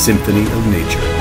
Symphony of Nature.